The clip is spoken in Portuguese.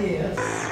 Deus.